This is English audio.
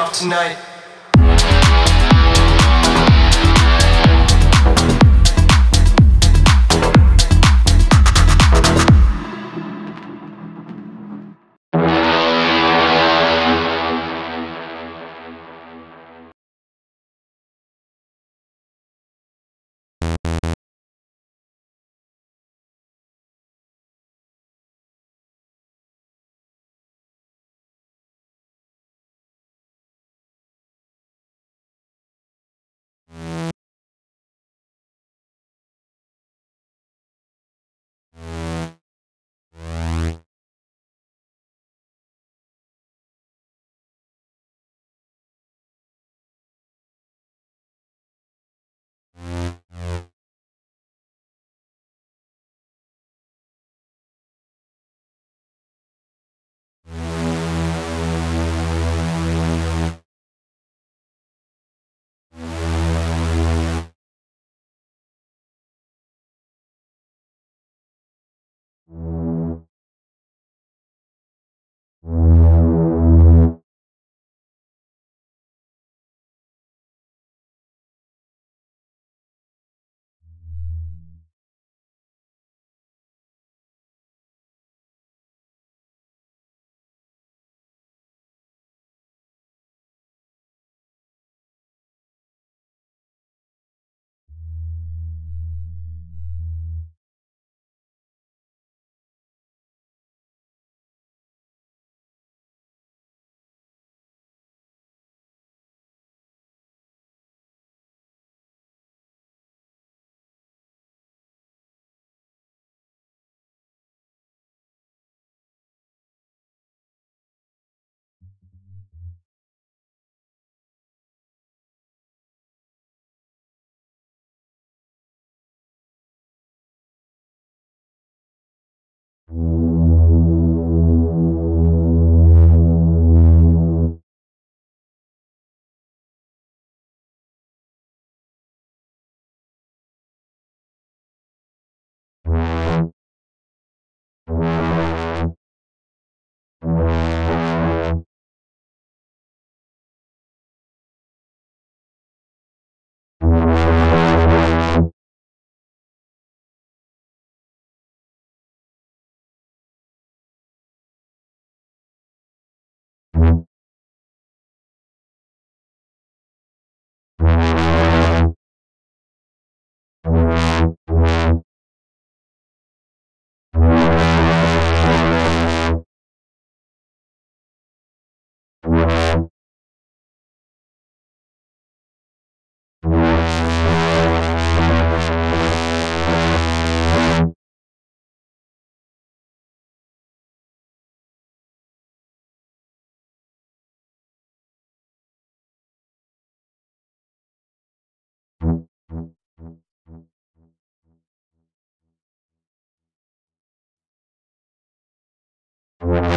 off tonight. Wow.